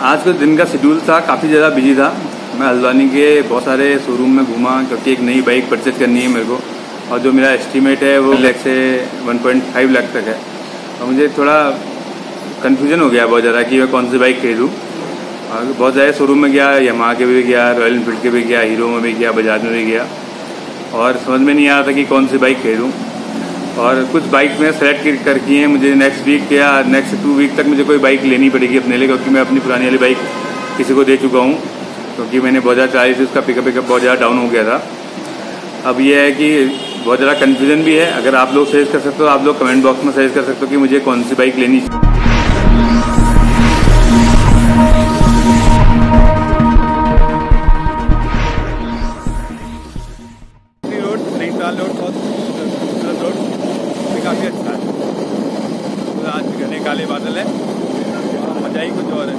आज का दिन का शेड्यूल था, काफ़ी ज़्यादा बिज़ी था। मैं हल्द्वानी के बहुत सारे शोरूम में घूमा, क्योंकि एक नई बाइक परचेज करनी है मेरे को। और जो मेरा एस्टीमेट है, वो लाख से 1.5 लाख तक है। और मुझे थोड़ा कन्फ्यूज़न हो गया बहुत ज़्यादा कि मैं कौन सी बाइक खरीदूँ। और बहुत ज़्यादा शोरूम में गया यमा के भी गया रॉयल इनफील्ड के भी गया हीरो में भी गया बजाज में भी गया। और समझ में नहीं आ रहा था कि कौन सी बाइक खरीदूँ। और कुछ बाइक में सेलेक्ट कर की हैं, मुझे नेक्स्ट वीक या नेक्स्ट टू वीक तक मुझे कोई बाइक लेनी पड़ेगी अपने लिए, क्योंकि मैं अपनी पुरानी वाली बाइक किसी को दे चुका हूँ, क्योंकि मैंने बहुत ज़्यादा चलाई थी उसका पिकअप पिकअप बहुत ज़्यादा डाउन हो गया था। अब यह है कि बहुत ज़्यादा कन्फ्यूज़न भी है। अगर आप लोग सजेस्ट कर सकते हो, आप लोग कमेंट बॉक्स में सजेस्ट कर सकते हो कि मुझे कौन सी बाइक लेनी चाहिए। रोड नैनीताल रोड बहुत खूबसूरत रोड ये काफ़ी अच्छा है पूरा आज घने काले बादल है मज़ा ही कुछ और है।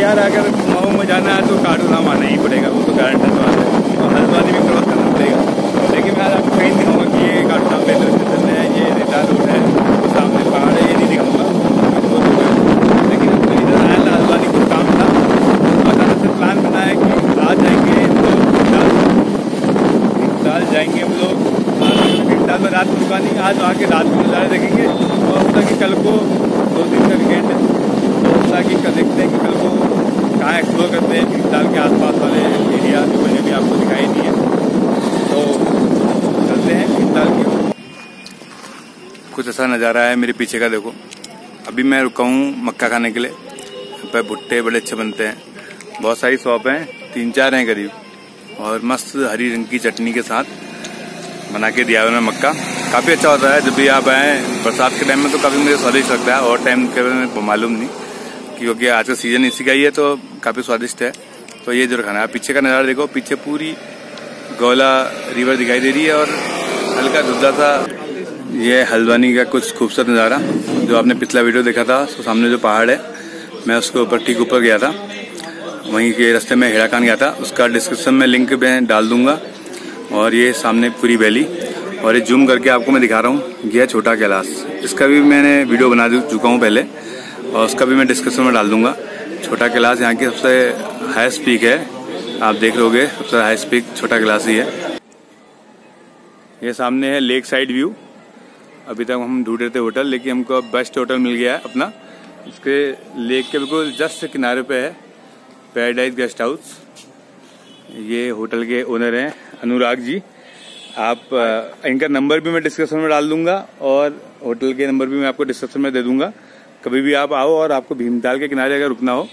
यार, अगर मऊ में जाना है तो काटू नाम आना ही पड़ेगा, वो तो गारंटी बात है। और हल्द्वानी भी क्रॉस करना पड़ेगा। लेकिन मैं आपको कहीं दिखाऊँगा कि ये काटू नाम रेलवे स्टेशन है, ये नैनीताल रोड है तो सामने पहाड़ है, ये नहीं दिखाऊँगा। लेकिन इधर आया था कुछ काम था। अचानक से प्लान बना है कि जाएँगे तो जाएँगे हम लोग। में रात आज आके रात में नज़ारे देखेंगे और होता कि कल को दो दिन का वीकेंड है तो होता कि कल देखते हैं कि कल को कहाँ एक्सप्लोर करते हैं भीमताल के आसपास वाले एरिया जो मैंने भी आपको दिखाई है। तो चलते हैं भीमताल की कुछ ऐसा नज़ारा है मेरे पीछे का, देखो। अभी मैं रुका हूँ मक्का खाने के लिए। यहाँ पर भुट्टे बड़े अच्छे बनते हैं। बहुत सारी शॉप हैं, तीन चार हैं करीब। और मस्त हरी रंग की चटनी के साथ बना के दिया उन्होंने मक्का। काफ़ी अच्छा होता है, जब भी आप आए बरसात के टाइम में तो काफ़ी मुझे स्वादिष्ट लगता है। और टाइम के मालूम नहीं। क्योंकि आज का सीज़न इसी का ही है तो काफ़ी स्वादिष्ट है। तो ये ज़रूर खाना है। पीछे का नज़ारा देखो, पीछे पूरी गोला रिवर दिखाई दे रही है और हल्का धुंधला सा ये हल्द्वानी का कुछ खूबसूरत नज़ारा, जो आपने पिछला वीडियो देखा था तो सामने जो पहाड़ है, मैं उसके ऊपर, ठीक ऊपर गया था। वहीं के रास्ते में हेड़ाकान गया था। उसका डिस्क्रिप्शन में लिंक मैं डाल दूँगा। और ये सामने पूरी वैली और ये जूम करके आपको मैं दिखा रहा हूँ, ये है छोटा कैलाश। इसका भी मैंने वीडियो बना चुका हूँ पहले। और उसका भी मैं डिस्क्रिप्शन में डाल दूँगा। छोटा क्लास यहाँ की सबसे हाईएस्ट पीक है। आप देख लोगे, सबसे हाईएस्ट पीक छोटा क्लास ही है। ये सामने है लेक साइड व्यू अभी तक हम ढूंढ रहे थे होटल लेकिन हमको बेस्ट होटल मिल गया है अपना। इसके लेक के बिल्कुल जस्ट किनारे पे है पैराडाइज गेस्ट हाउस ये होटल के ओनर हैं अनुराग जी। आप इनका नंबर भी मैं डिस्क्रिप्शन में डाल दूँगा और होटल के नंबर भी मैं आपको डिस्क्रिप्शन में दे दूँगा। कभी भी आप आओ और आपको भीमताल के किनारे अगर रुकना हो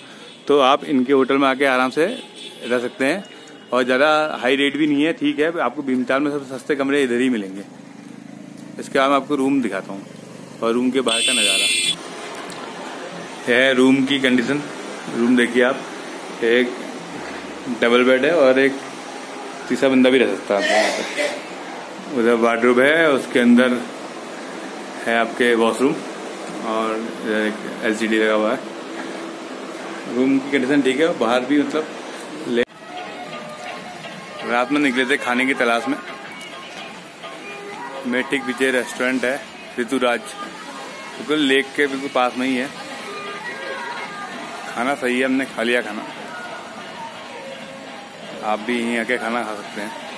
तो आप इनके होटल में आके आराम से रह सकते हैं। और ज़्यादा हाई रेट भी नहीं है, ठीक है, आपको भीमताल में सबसे सस्ते कमरे इधर ही मिलेंगे। इसके बाद मैं आपको रूम दिखाता हूँ, और रूम के बाहर का नज़ारा। है रूम की कंडीशन रूम देखिए आप, एक डबल बेड है और एक तीसरा बंदा भी रह सकता है यहाँ पे उधर वार्डरूब है, उसके अंदर है आपके वॉशरूम और एलसीडी लगा हुआ है। रूम की कंडीशन ठीक है बाहर भी मतलब ले रात में निकले थे खाने की तलाश में। ठीक पीछे रेस्टोरेंट है, ऋतुराज। बिल्कुल तो लेक के बिल्कुल पास में ही है। खाना सही है, हमने खा लिया खाना। आप भी यहीं आके खाना खा सकते हैं।